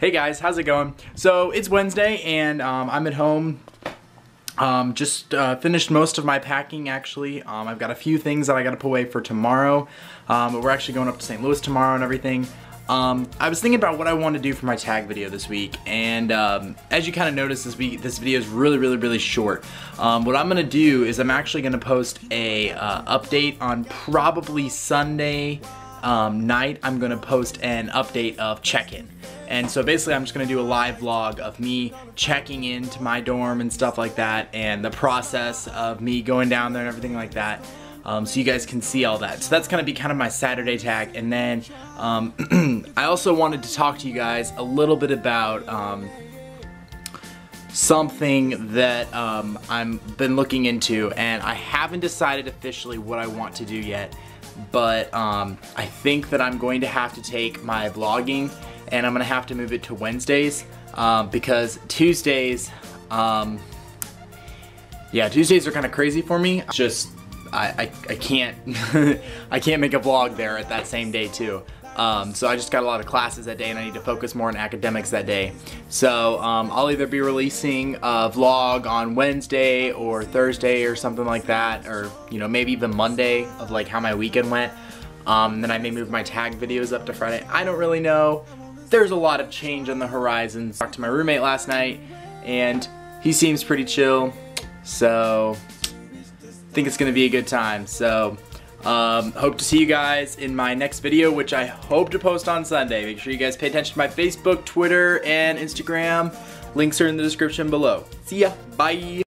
Hey guys, how's it going? So it's Wednesday and um, I'm at home. Um, just uh, finished most of my packing actually. Um, I've got a few things that I gotta put away for tomorrow. Um, but we're actually going up to St. Louis tomorrow and everything. Um, I was thinking about what I want to do for my tag video this week, and um, as you kind of noticed, this week this video is really, really, really short. What I'm gonna do is I'm actually gonna post a uh, update on probably Sunday um, night. I'm gonna post an update of check-in. And so basically I'm just gonna do a live vlog of me checking into my dorm and stuff like that and the process of me going down there and everything like that. Um, so you guys can see all that. So that's gonna be kind of my Saturday tag. And then um, I also wanted to talk to you guys a little bit about um, something that um, I've been looking into and I haven't decided officially what I want to do yet but um, I think that I'm going to have to take my vlogging and I'm gonna have to move it to Wednesdays um, because Tuesdays, um, yeah, Tuesdays are kind of crazy for me. Just I, I, I can't I can't make a vlog there at that same day too. Um, so I just got a lot of classes that day and I need to focus more on academics that day. So um, I'll either be releasing a vlog on Wednesday or Thursday or something like that or you know maybe even Monday of like how my weekend went. Um, then I may move my tag videos up to Friday. I don't really know there's a lot of change on the horizons. Talked to my roommate last night and he seems pretty chill. So I think it's gonna be a good time. So um, hope to see you guys in my next video, which I hope to post on Sunday. Make sure you guys pay attention to my Facebook, Twitter, and Instagram. Links are in the description below. See ya. Bye.